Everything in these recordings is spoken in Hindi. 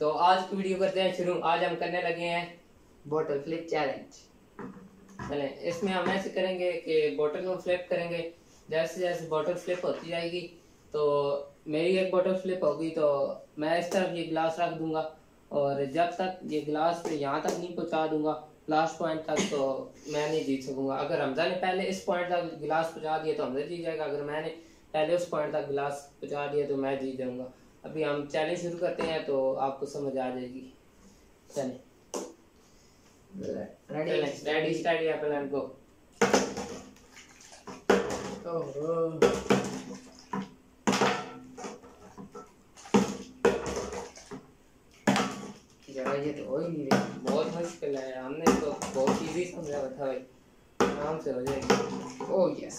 तो आज की वीडियो करते हैं, शुरू। आज हम करने लगे हैं बॉटल फ्लिप चैलेंज चले, इसमें हम ऐसे करेंगे कि बोतल को फ्लिप करेंगे। जैसे जैसे बोतल फ्लिप होती जाएगी तो मेरी एक बोतल फ्लिप होगी तो मैं इस तरफ़ ये गिलास रख दूँगा और जब तक ये गिलास यहाँ तक नहीं पहुँचा दूँगा लास्ट पॉइंट तक तो मैं नहीं जीत सकूँगा। अगर हमजा ने पहले इस पॉइंट तक गिलास पहुँचा दिया तो हमजा जीत जाएगा। अगर मैंने पहले उस पॉइंट तक गिलास पहुँचा दिया तो मैं जीत जाऊँगा। अभी हम चैलेंज शुरू करते हैं तो आपको समझ आ जाएगी। चले। रेडी रेडी स्टार्ट या प्लान को ये तो हो ही नहीं रही। बहुत मुश्किल है। हमने तो बहुत इजी समझा था भाई। आराम से हो जाएगी। ओ यस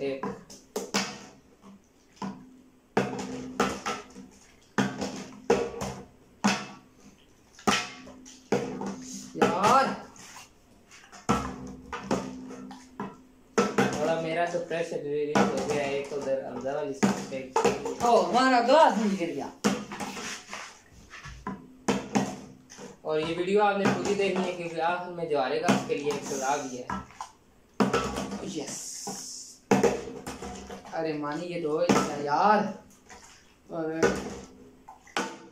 एक यार थोड़ा मेरा तो प्रेशर रिलीज़ हो गया एक उधर हमजा वाली साइड पे ओ हमारा ग्लास नहीं गिर गया और ये वीडियो आपने पूरी देखनी है क्योंकि आखिर में जो हारेगा उसके लिए एक सजा भी है। यस अरे मानी ये तो यार। अरे।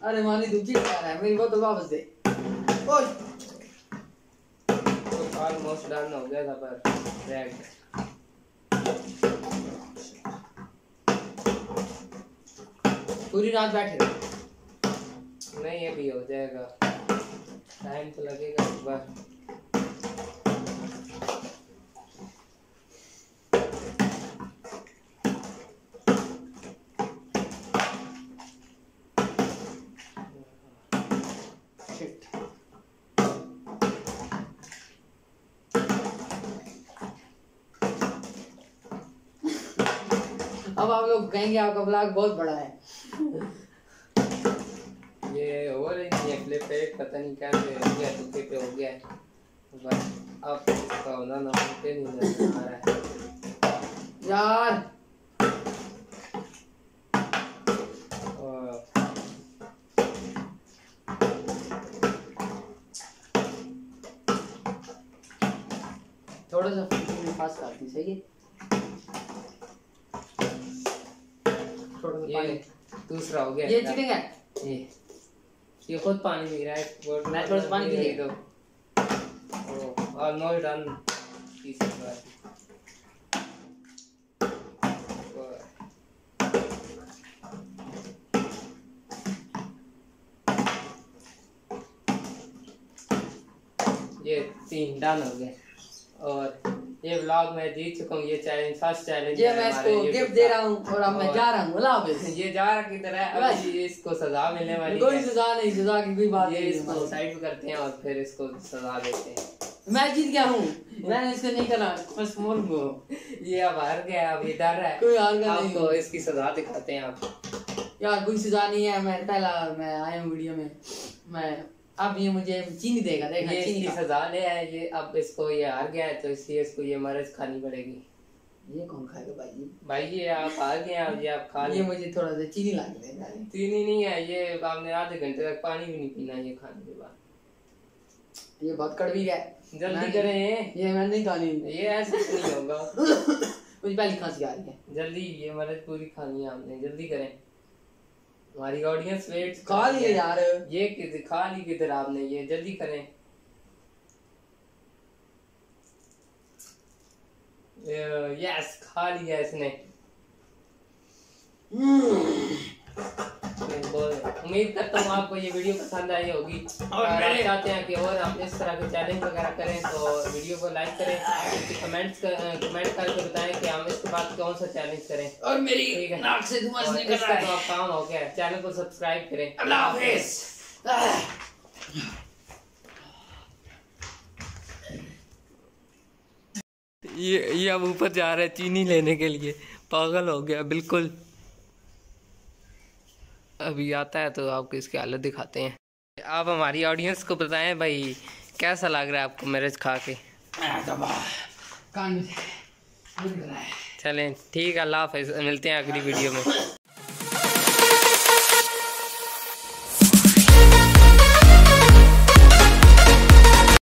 अरे मानी तू क्या रहा है मेरी बोतल वापस दे। ओए। तो ऑलमोस्ट डन हो गया था पर रह पूरी रात बैठे नहीं अभी हो जाएगा। टाइम तो लगेगा बार। अब आप लोग कहेंगे आपका ब्लॉग बहुत बड़ा है। ये हो रही है फ्लिप पे पता नहीं क्या पे हो गया टुके पे हो गया है। बस अब इसका होना ना होते नहीं नज़र आ रहा है। यार! थोड़ा सा फास्ट करती सही है? थोड़ा सा पानी। दूसरा हो गया ये चीटिंग है ये। ये खुद पानी पी रहा है बोतल मैं थोड़ा सा पानी पी दे। दो। ऑलमोस्ट डन तीसरी बार। ये तीन डन हो गए। और ये व्लॉग मैं जीत चुका हूँ ये चैलेंज फ़र्स्ट चैलेंज ये मैं इसको गिफ्ट दे रहा हूँ और अब मैं जा रहा हूँ अल्लाह हाफिज़। ये जा रहा किधर है अब ये इसको सजा मिलने वाली कोई सजा नहीं सजा की कोई बात ये नहीं इसको साइड करते हैं और फिर इसको सजा देते हैं। मैं जीत गया हूँ मैंने इसको नहीं करा बस मोर को ये अब हार गया अब इधर है। कोई हार गया नहीं। आपको इसकी सजा दिखाते हैं आप। यार कोई सजा नहीं है मैं पहला मैं आया हूँ वीडियो में। मैं अब ये मुझे चीनी देगा देखा ये चीनी इसकी सजा ले है ये अब इसको ये हार गया है तो इसलिए इसको ये मरज खानी पड़ेगी। ये कौन खाएगा भाई? जी भाई ये आप हार गए अब ये आप खा ये मुझे थोड़ा सा चीनी ला के देगा चीनी नहीं है ये आपने आधे घंटे तक पानी भी नहीं पीना ये खाने के बाद। ये बहुत कड़वी है। जल्दी करें। ये मैं नहीं खानी। ये ऐसे नहीं होगा। मुझे पहली खांसी आ रही है। जल्दी ये मरज पूरी खानी है आपने जल्दी करें। हमारी ऑडियंस वेट खा लिए यार। ये किधर खा ली किधर आपने? ये जल्दी करें। यस खा लिया इसने। बोल उम्मीद करता हूँ आपको ये वीडियो पसंद आई होगी। और आप चाहते हैं कि और हम इस तरह के चैलेंज वगैरह करें तो वीडियो को लाइक करें कमेंट्स कमेंट करके बताएँ कि हम इसके बाद कौन सा चैलेंज करें। और मेरी ठीक है। नाक से धुआँ निकल रहा तो है। अब काम हो गया चैनल को सब्सक्राइब करें। अल्लाह हाफिज। ये ये अब ऊपर जा रहे है चीनी लेने के लिए। पागल हो गया बिल्कुल। अभी आता है तो आपको इसकी हालत दिखाते हैं। आप हमारी ऑडियंस को बताएँ भाई कैसा लग रहा है आपको मैरिज खा के चलें ठीक है अल्लाह हाफिज़ मिलते हैं अगली वीडियो में।